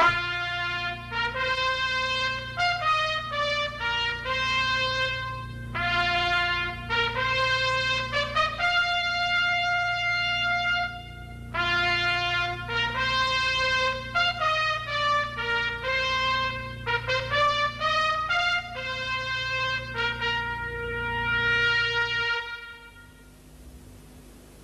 Bye.